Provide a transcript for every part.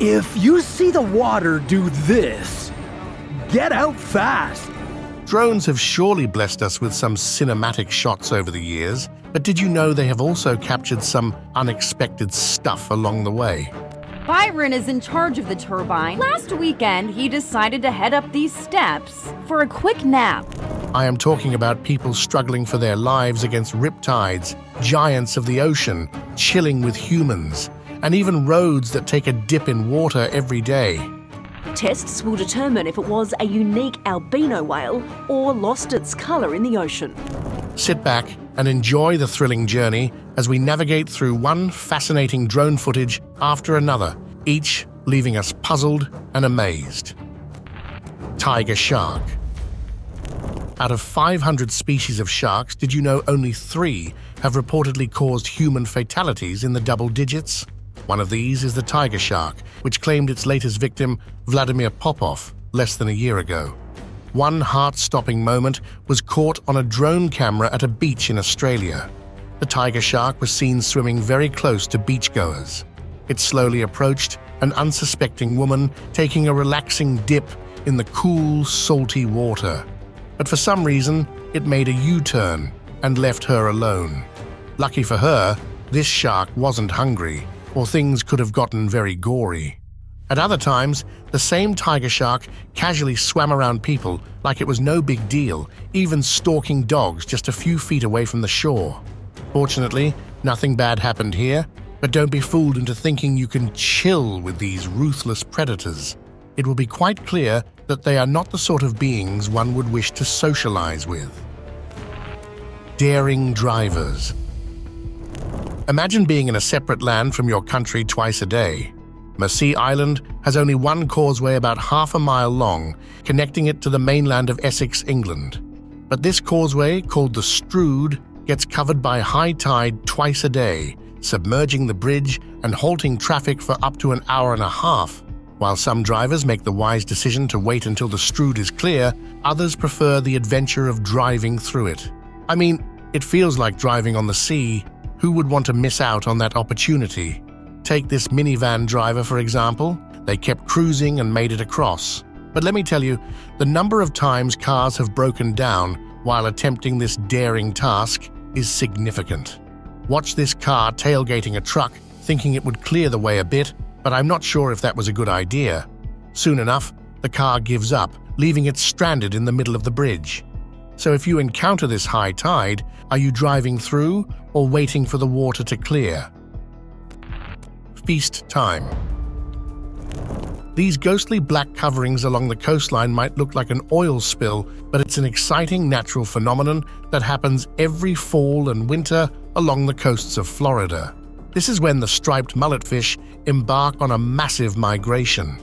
If you see the water do this, get out fast. Drones have surely blessed us with some cinematic shots over the years, but did you know they have also captured some unexpected stuff along the way? Byron is in charge of the turbine. Last weekend, he decided to head up these steps for a quick nap. I am talking about people struggling for their lives against riptides, giants of the ocean, chilling with humans, and even roads that take a dip in water every day. Tests will determine if it was a unique albino whale or lost its colour in the ocean. Sit back and enjoy the thrilling journey as we navigate through one fascinating drone footage after another, each leaving us puzzled and amazed. Tiger Shark Out of 500 species of sharks, did you know only three have reportedly caused human fatalities in the double digits? One of these is the tiger shark, which claimed its latest victim, Vladimir Popov, less than a year ago. One heart-stopping moment was caught on a drone camera at a beach in Australia. The tiger shark was seen swimming very close to beachgoers. It slowly approached an unsuspecting woman taking a relaxing dip in the cool, salty water. But for some reason, it made a U-turn and left her alone. Lucky for her, this shark wasn't hungry or things could have gotten very gory. At other times, the same tiger shark casually swam around people like it was no big deal, even stalking dogs just a few feet away from the shore. Fortunately, nothing bad happened here, but don't be fooled into thinking you can chill with these ruthless predators. It will be quite clear that they are not the sort of beings one would wish to socialize with. Daring drivers. Imagine being in a separate land from your country twice a day. Mersea Island has only one causeway about half a mile long, connecting it to the mainland of Essex, England. But this causeway, called the Strood, gets covered by high tide twice a day, submerging the bridge and halting traffic for up to an hour and a half. While some drivers make the wise decision to wait until the Strood is clear, others prefer the adventure of driving through it. I mean, it feels like driving on the sea, who would want to miss out on that opportunity? Take this minivan driver, for example. They kept cruising and made it across. But let me tell you, the number of times cars have broken down while attempting this daring task is significant. Watch this car tailgating a truck, thinking it would clear the way a bit, but I'm not sure if that was a good idea. Soon enough, the car gives up, leaving it stranded in the middle of the bridge. So if you encounter this high tide, are you driving through or waiting for the water to clear? Feast time. These ghostly black coverings along the coastline might look like an oil spill, but it's an exciting natural phenomenon that happens every fall and winter along the coasts of Florida. This is when the striped mulletfish embark on a massive migration.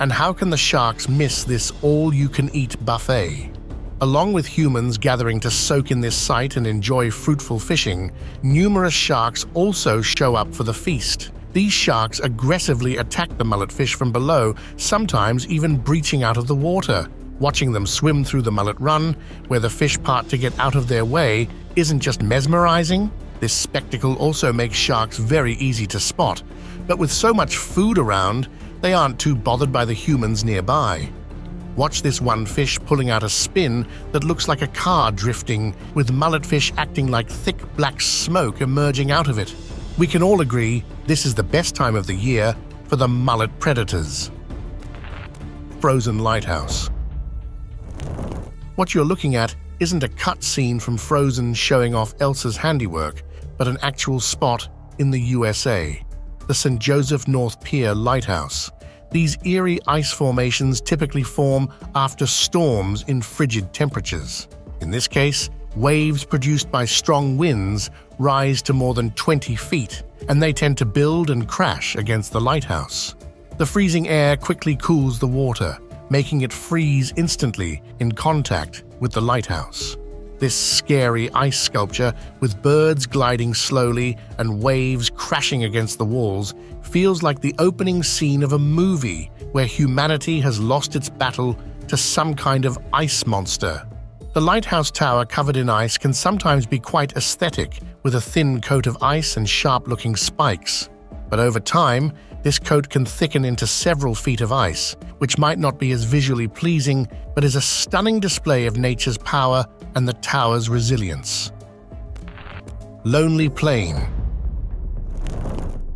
And how can the sharks miss this all-you-can-eat buffet? Along with humans gathering to soak in this sight and enjoy fruitful fishing, numerous sharks also show up for the feast. These sharks aggressively attack the mullet fish from below, sometimes even breaching out of the water. Watching them swim through the mullet run, where the fish part to get out of their way, isn't just mesmerizing, this spectacle also makes sharks very easy to spot, but with so much food around, they aren't too bothered by the humans nearby. Watch this one fish pulling out a spin that looks like a car drifting, with mulletfish acting like thick black smoke emerging out of it. We can all agree this is the best time of the year for the mullet predators. Frozen Lighthouse What you're looking at isn't a cut scene from Frozen showing off Elsa's handiwork, but an actual spot in the USA, the St. Joseph North Pier Lighthouse. These eerie ice formations typically form after storms in frigid temperatures. In this case, waves produced by strong winds rise to more than 20 feet, and they tend to build and crash against the lighthouse. The freezing air quickly cools the water, making it freeze instantly in contact with the lighthouse. This scary ice sculpture, with birds gliding slowly and waves crashing against the walls, feels like the opening scene of a movie where humanity has lost its battle to some kind of ice monster. The lighthouse tower covered in ice can sometimes be quite aesthetic, with a thin coat of ice and sharp-looking spikes. But over time, this coat can thicken into several feet of ice, which might not be as visually pleasing, but is a stunning display of nature's power and the tower's resilience. Lonely Plain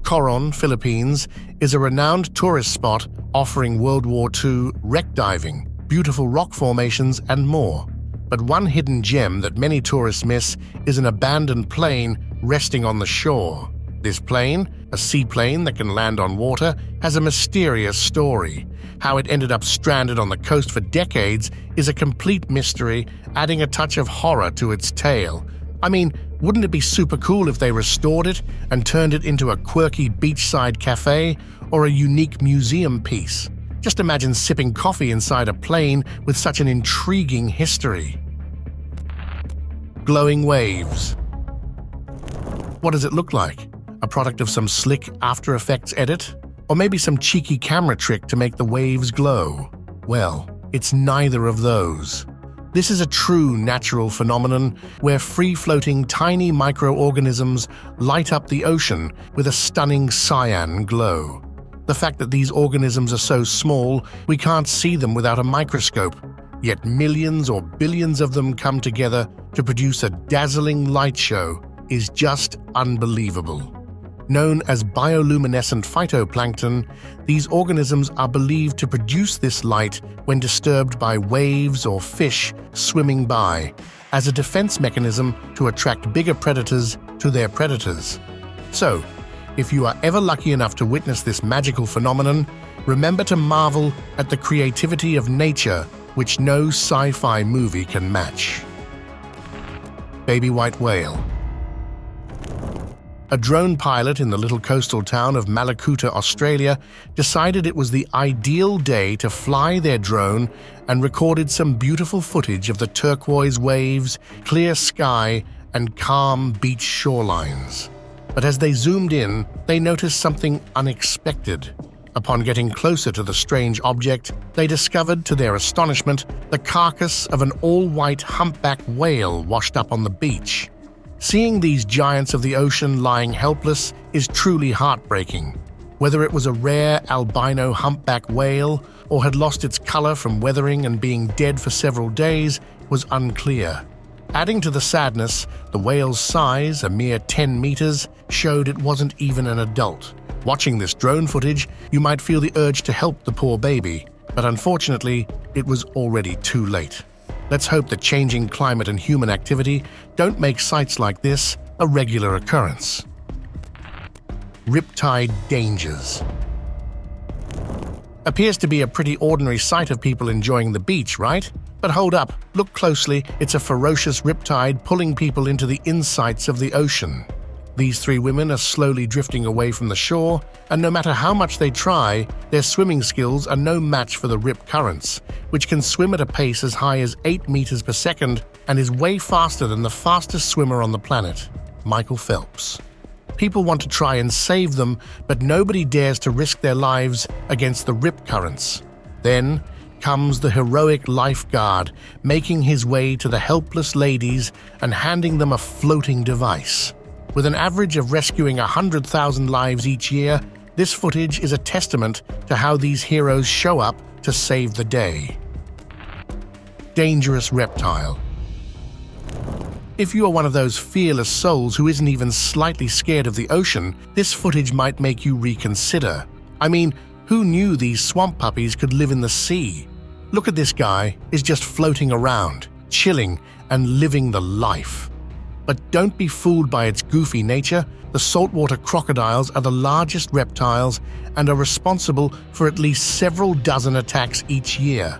Coron, Philippines, is a renowned tourist spot offering World War II wreck diving, beautiful rock formations, and more. But one hidden gem that many tourists miss is an abandoned plane resting on the shore. This plane, a seaplane that can land on water, has a mysterious story. How it ended up stranded on the coast for decades is a complete mystery, adding a touch of horror to its tale. I mean, wouldn't it be super cool if they restored it and turned it into a quirky beachside cafe or a unique museum piece? Just imagine sipping coffee inside a plane with such an intriguing history. Glowing waves. What does it look like? A product of some slick After Effects edit? Or maybe some cheeky camera trick to make the waves glow? Well, it's neither of those. This is a true natural phenomenon where free-floating tiny microorganisms light up the ocean with a stunning cyan glow. The fact that these organisms are so small, we can't see them without a microscope, yet millions or billions of them come together to produce a dazzling light show is just unbelievable. Known as bioluminescent phytoplankton, these organisms are believed to produce this light when disturbed by waves or fish swimming by, as a defense mechanism to attract bigger predators to their predators. So, if you are ever lucky enough to witness this magical phenomenon, remember to marvel at the creativity of nature which no sci-fi movie can match. Baby White Whale a drone pilot in the little coastal town of Mallacoota, Australia, decided it was the ideal day to fly their drone and recorded some beautiful footage of the turquoise waves, clear sky, and calm beach shorelines. But as they zoomed in, they noticed something unexpected. Upon getting closer to the strange object, they discovered, to their astonishment, the carcass of an all-white humpback whale washed up on the beach. Seeing these giants of the ocean lying helpless is truly heartbreaking. Whether it was a rare albino humpback whale or had lost its color from weathering and being dead for several days was unclear. Adding to the sadness, the whale's size, a mere 10 meters, showed it wasn't even an adult. Watching this drone footage, you might feel the urge to help the poor baby, but unfortunately, it was already too late. Let's hope that changing climate and human activity don't make sites like this a regular occurrence. Riptide Dangers Appears to be a pretty ordinary sight of people enjoying the beach, right? But hold up, look closely, it's a ferocious riptide pulling people into the insights of the ocean. These three women are slowly drifting away from the shore, and no matter how much they try, their swimming skills are no match for the rip currents, which can swim at a pace as high as 8 meters per second and is way faster than the fastest swimmer on the planet, Michael Phelps. People want to try and save them, but nobody dares to risk their lives against the rip currents. Then comes the heroic lifeguard, making his way to the helpless ladies and handing them a floating device. With an average of rescuing 100,000 lives each year, this footage is a testament to how these heroes show up to save the day. Dangerous Reptile If you are one of those fearless souls who isn't even slightly scared of the ocean, this footage might make you reconsider. I mean, who knew these swamp puppies could live in the sea? Look at this guy, is just floating around, chilling, and living the life. But don't be fooled by its goofy nature. The saltwater crocodiles are the largest reptiles and are responsible for at least several dozen attacks each year.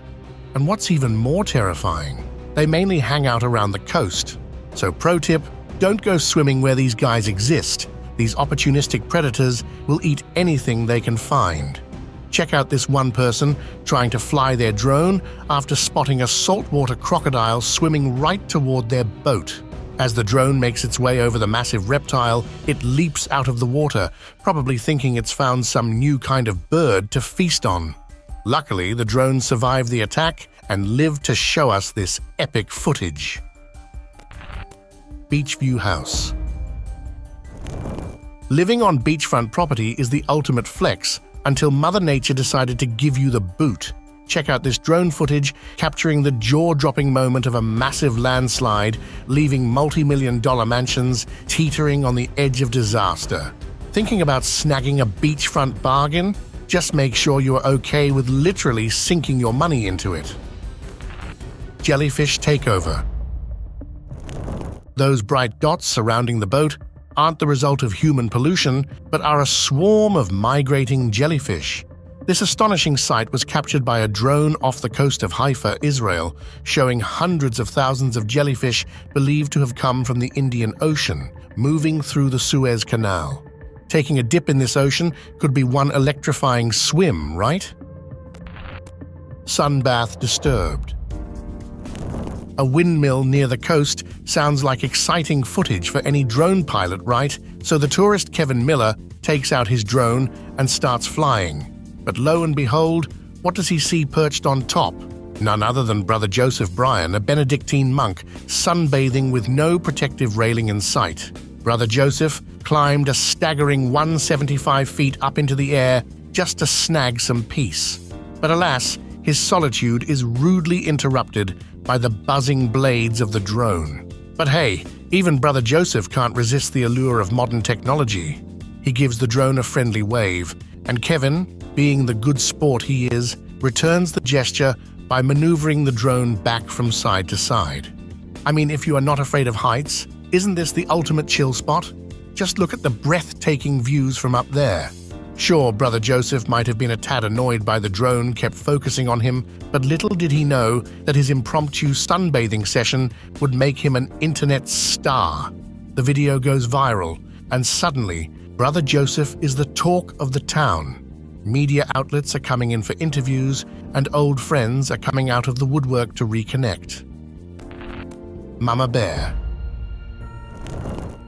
And what's even more terrifying, they mainly hang out around the coast. So pro tip, don't go swimming where these guys exist. These opportunistic predators will eat anything they can find. Check out this one person trying to fly their drone after spotting a saltwater crocodile swimming right toward their boat. As the drone makes its way over the massive reptile, it leaps out of the water, probably thinking it's found some new kind of bird to feast on. Luckily, the drone survived the attack and lived to show us this epic footage. Beachview House Living on beachfront property is the ultimate flex until Mother Nature decided to give you the boot. Check out this drone footage capturing the jaw dropping moment of a massive landslide, leaving multi million dollar mansions teetering on the edge of disaster. Thinking about snagging a beachfront bargain? Just make sure you are okay with literally sinking your money into it. Jellyfish Takeover Those bright dots surrounding the boat aren't the result of human pollution, but are a swarm of migrating jellyfish. This astonishing sight was captured by a drone off the coast of Haifa, Israel, showing hundreds of thousands of jellyfish believed to have come from the Indian Ocean, moving through the Suez Canal. Taking a dip in this ocean could be one electrifying swim, right? Sunbath disturbed. A windmill near the coast sounds like exciting footage for any drone pilot, right? So the tourist Kevin Miller takes out his drone and starts flying. But lo and behold, what does he see perched on top? None other than Brother Joseph Bryan, a Benedictine monk, sunbathing with no protective railing in sight. Brother Joseph climbed a staggering 175 feet up into the air just to snag some peace. But alas, his solitude is rudely interrupted by the buzzing blades of the drone. But hey, even Brother Joseph can't resist the allure of modern technology. He gives the drone a friendly wave, and Kevin, being the good sport he is, returns the gesture by maneuvering the drone back from side to side. I mean, if you are not afraid of heights, isn't this the ultimate chill spot? Just look at the breathtaking views from up there. Sure, Brother Joseph might have been a tad annoyed by the drone kept focusing on him, but little did he know that his impromptu sunbathing session would make him an internet star. The video goes viral, and suddenly, Brother Joseph is the talk of the town. Media outlets are coming in for interviews, and old friends are coming out of the woodwork to reconnect. Mama Bear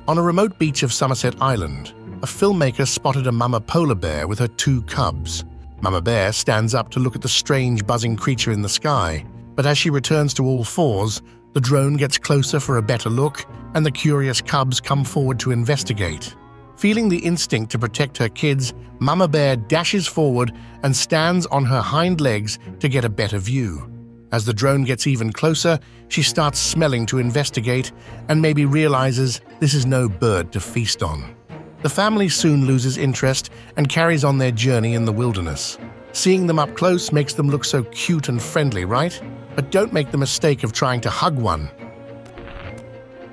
On a remote beach of Somerset Island, a filmmaker spotted a mama polar bear with her two cubs. Mama Bear stands up to look at the strange buzzing creature in the sky, but as she returns to all fours, the drone gets closer for a better look, and the curious cubs come forward to investigate. Feeling the instinct to protect her kids, Mama Bear dashes forward and stands on her hind legs to get a better view. As the drone gets even closer, she starts smelling to investigate and maybe realizes this is no bird to feast on. The family soon loses interest and carries on their journey in the wilderness. Seeing them up close makes them look so cute and friendly, right? But don't make the mistake of trying to hug one.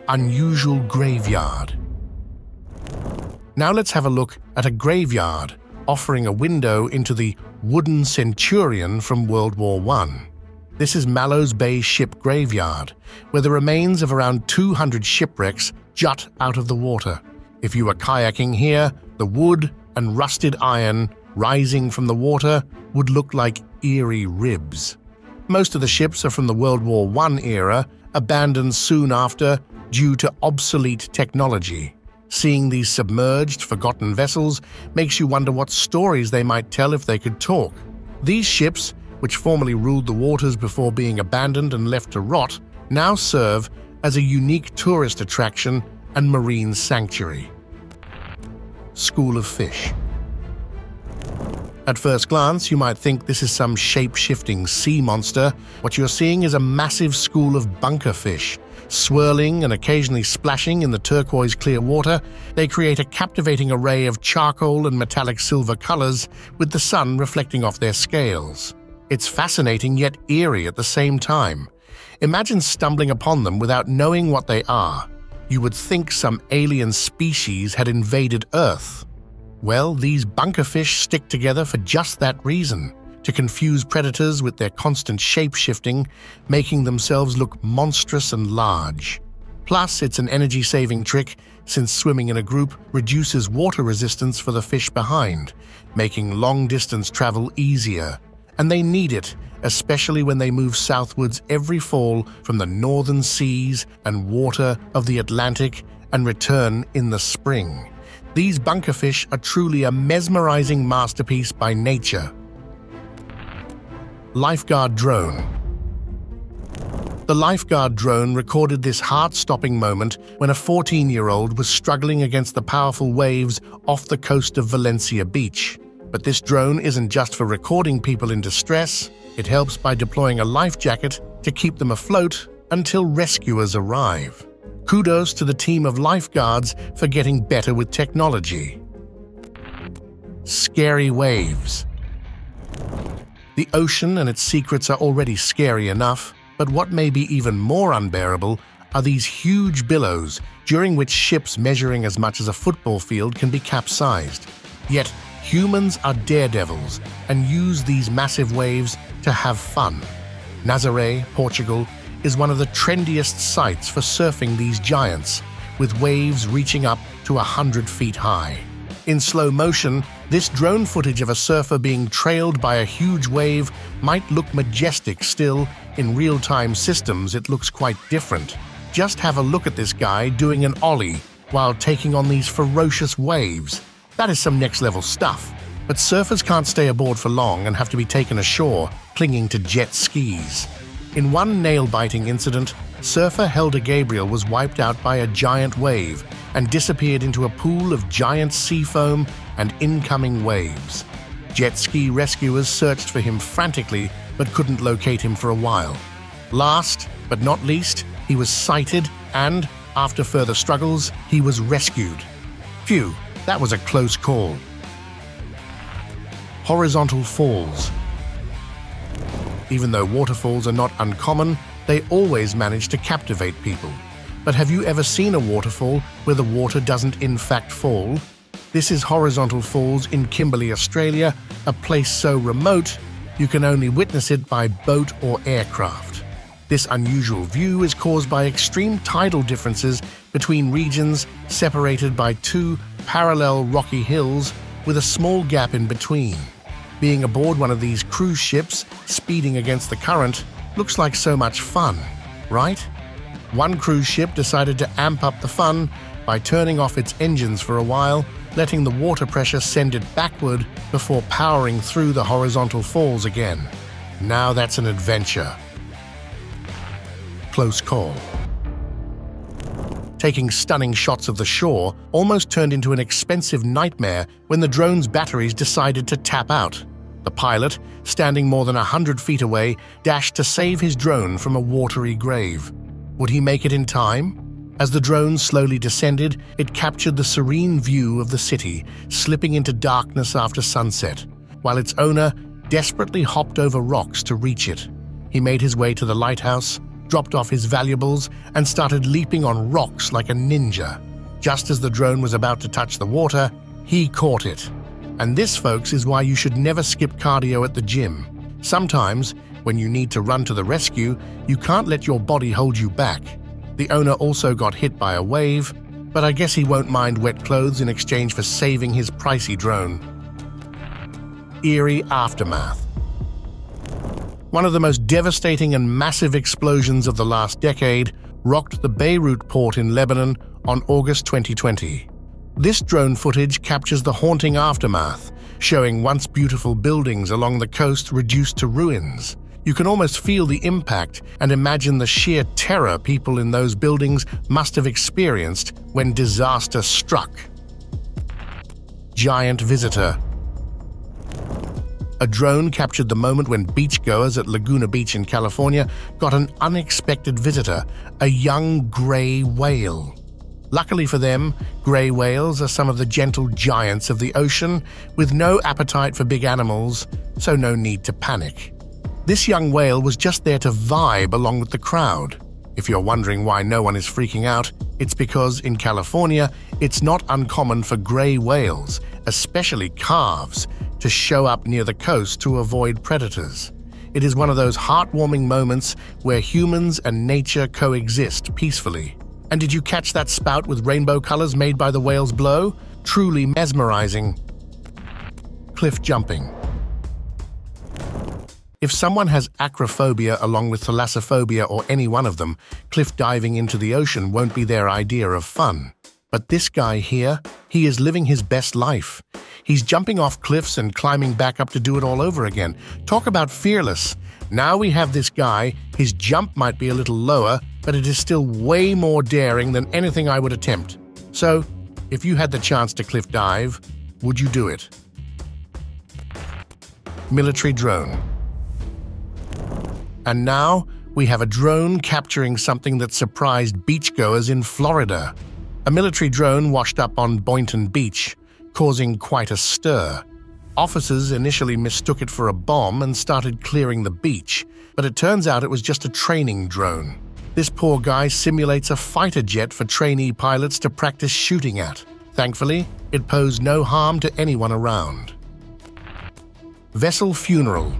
Unusual Graveyard now let's have a look at a graveyard offering a window into the Wooden Centurion from World War I. This is Mallows Bay Ship Graveyard, where the remains of around 200 shipwrecks jut out of the water. If you were kayaking here, the wood and rusted iron rising from the water would look like eerie ribs. Most of the ships are from the World War I era, abandoned soon after due to obsolete technology. Seeing these submerged, forgotten vessels makes you wonder what stories they might tell if they could talk. These ships, which formerly ruled the waters before being abandoned and left to rot, now serve as a unique tourist attraction and marine sanctuary. School of Fish At first glance, you might think this is some shape-shifting sea monster. What you're seeing is a massive school of bunker fish, Swirling and occasionally splashing in the turquoise clear water, they create a captivating array of charcoal and metallic silver colors with the sun reflecting off their scales. It's fascinating yet eerie at the same time. Imagine stumbling upon them without knowing what they are. You would think some alien species had invaded Earth. Well, these bunkerfish stick together for just that reason to confuse predators with their constant shape-shifting, making themselves look monstrous and large. Plus, it's an energy-saving trick since swimming in a group reduces water resistance for the fish behind, making long-distance travel easier. And they need it, especially when they move southwards every fall from the northern seas and water of the Atlantic and return in the spring. These bunkerfish are truly a mesmerizing masterpiece by nature. Lifeguard Drone The lifeguard drone recorded this heart-stopping moment when a 14-year-old was struggling against the powerful waves off the coast of Valencia Beach. But this drone isn't just for recording people in distress, it helps by deploying a life jacket to keep them afloat until rescuers arrive. Kudos to the team of lifeguards for getting better with technology. Scary waves. The ocean and its secrets are already scary enough, but what may be even more unbearable are these huge billows during which ships measuring as much as a football field can be capsized. Yet, humans are daredevils and use these massive waves to have fun. Nazaré, Portugal, is one of the trendiest sites for surfing these giants, with waves reaching up to 100 feet high. In slow motion, this drone footage of a surfer being trailed by a huge wave might look majestic still, in real-time systems it looks quite different. Just have a look at this guy doing an ollie while taking on these ferocious waves. That is some next-level stuff. But surfers can't stay aboard for long and have to be taken ashore, clinging to jet skis. In one nail-biting incident, surfer Helder Gabriel was wiped out by a giant wave and disappeared into a pool of giant sea foam and incoming waves. Jet ski rescuers searched for him frantically but couldn't locate him for a while. Last, but not least, he was sighted and, after further struggles, he was rescued. Phew, that was a close call. Horizontal falls. Even though waterfalls are not uncommon, they always manage to captivate people. But have you ever seen a waterfall where the water doesn't in fact fall? This is Horizontal Falls in Kimberley, Australia, a place so remote you can only witness it by boat or aircraft. This unusual view is caused by extreme tidal differences between regions separated by two parallel rocky hills with a small gap in between. Being aboard one of these cruise ships, speeding against the current, looks like so much fun, right? One cruise ship decided to amp up the fun by turning off its engines for a while, letting the water pressure send it backward before powering through the horizontal falls again. Now that's an adventure. Close call. Taking stunning shots of the shore almost turned into an expensive nightmare when the drone's batteries decided to tap out. The pilot, standing more than a hundred feet away, dashed to save his drone from a watery grave. Would he make it in time? As the drone slowly descended, it captured the serene view of the city, slipping into darkness after sunset, while its owner desperately hopped over rocks to reach it. He made his way to the lighthouse, dropped off his valuables, and started leaping on rocks like a ninja. Just as the drone was about to touch the water, he caught it. And this, folks, is why you should never skip cardio at the gym. Sometimes, when you need to run to the rescue, you can't let your body hold you back. The owner also got hit by a wave, but I guess he won't mind wet clothes in exchange for saving his pricey drone. Eerie Aftermath One of the most devastating and massive explosions of the last decade rocked the Beirut port in Lebanon on August 2020. This drone footage captures the haunting aftermath, showing once beautiful buildings along the coast reduced to ruins. You can almost feel the impact and imagine the sheer terror people in those buildings must have experienced when disaster struck. Giant Visitor A drone captured the moment when beachgoers at Laguna Beach in California got an unexpected visitor, a young gray whale. Luckily for them, grey whales are some of the gentle giants of the ocean with no appetite for big animals, so no need to panic. This young whale was just there to vibe along with the crowd. If you're wondering why no one is freaking out, it's because in California, it's not uncommon for grey whales, especially calves, to show up near the coast to avoid predators. It is one of those heartwarming moments where humans and nature coexist peacefully. And did you catch that spout with rainbow colors made by the whale's blow? Truly mesmerizing. Cliff jumping. If someone has acrophobia along with thalassophobia or any one of them, cliff diving into the ocean won't be their idea of fun. But this guy here, he is living his best life. He's jumping off cliffs and climbing back up to do it all over again. Talk about fearless. Now we have this guy, his jump might be a little lower, but it is still way more daring than anything I would attempt. So, if you had the chance to cliff dive, would you do it? Military drone. And now we have a drone capturing something that surprised beachgoers in Florida. A military drone washed up on Boynton Beach, causing quite a stir. Officers initially mistook it for a bomb and started clearing the beach, but it turns out it was just a training drone. This poor guy simulates a fighter jet for trainee pilots to practice shooting at. Thankfully, it posed no harm to anyone around. Vessel Funeral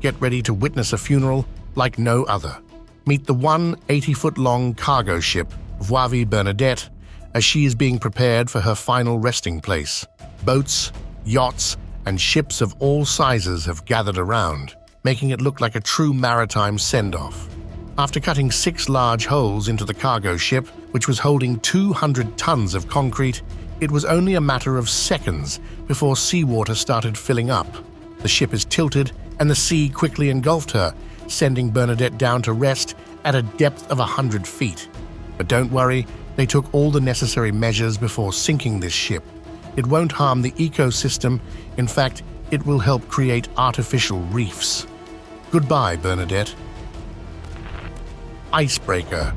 Get ready to witness a funeral like no other. Meet the one 80-foot-long cargo ship, Voivie Bernadette, as she is being prepared for her final resting place. Boats, yachts, and ships of all sizes have gathered around, making it look like a true maritime send-off. After cutting six large holes into the cargo ship, which was holding 200 tons of concrete, it was only a matter of seconds before seawater started filling up. The ship is tilted, and the sea quickly engulfed her, sending Bernadette down to rest at a depth of 100 feet. But don't worry, they took all the necessary measures before sinking this ship. It won't harm the ecosystem, in fact, it will help create artificial reefs. Goodbye, Bernadette icebreaker.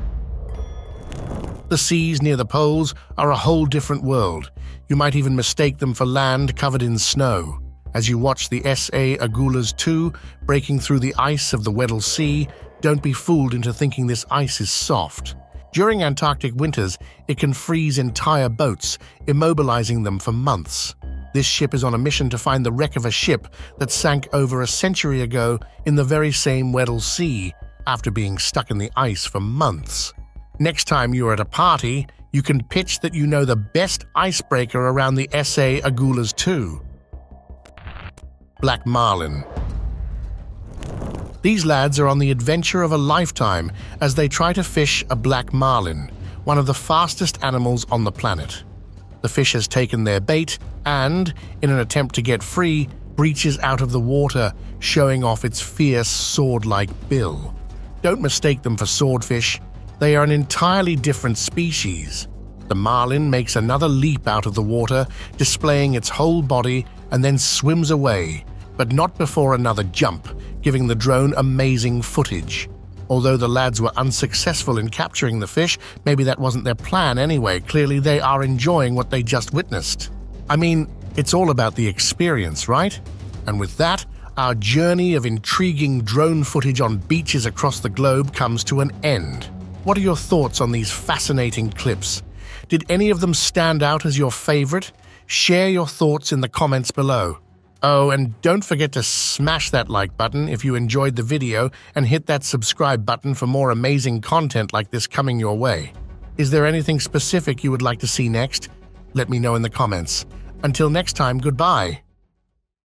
The seas near the poles are a whole different world. You might even mistake them for land covered in snow. As you watch the S.A. Agulhas 2 breaking through the ice of the Weddell Sea, don't be fooled into thinking this ice is soft. During Antarctic winters, it can freeze entire boats, immobilizing them for months. This ship is on a mission to find the wreck of a ship that sank over a century ago in the very same Weddell Sea, after being stuck in the ice for months. Next time you're at a party, you can pitch that you know the best icebreaker around the S.A. Agulhas II. Black Marlin These lads are on the adventure of a lifetime as they try to fish a black marlin, one of the fastest animals on the planet. The fish has taken their bait and, in an attempt to get free, breaches out of the water, showing off its fierce sword-like bill. Don't mistake them for swordfish. They are an entirely different species. The marlin makes another leap out of the water, displaying its whole body, and then swims away, but not before another jump, giving the drone amazing footage. Although the lads were unsuccessful in capturing the fish, maybe that wasn't their plan anyway. Clearly, they are enjoying what they just witnessed. I mean, it's all about the experience, right? And with that, our journey of intriguing drone footage on beaches across the globe comes to an end. What are your thoughts on these fascinating clips? Did any of them stand out as your favorite? Share your thoughts in the comments below. Oh, and don't forget to smash that like button if you enjoyed the video and hit that subscribe button for more amazing content like this coming your way. Is there anything specific you would like to see next? Let me know in the comments. Until next time, goodbye.